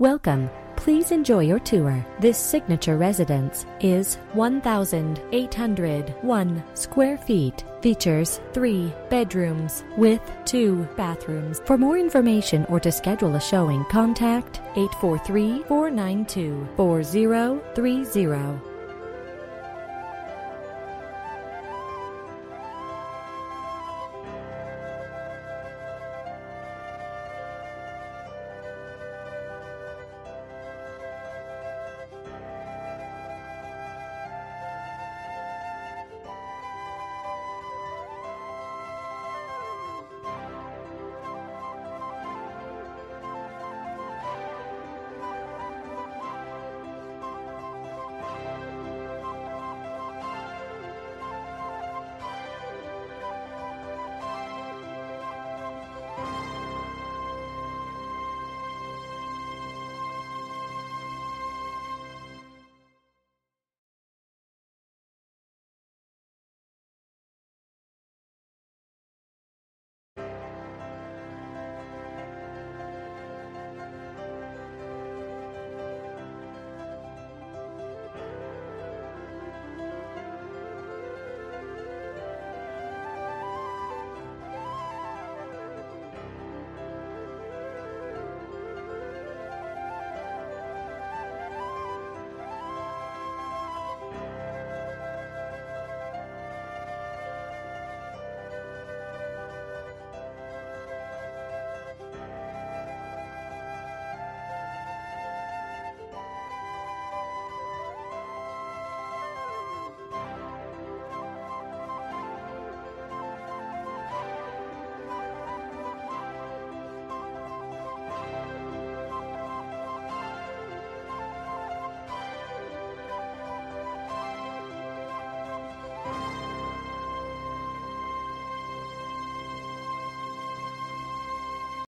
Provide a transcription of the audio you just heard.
Welcome. Please enjoy your tour. This signature residence is 1,801 square feet. Features three bedrooms with two bathrooms. For more information or to schedule a showing, contact 843 492 4030.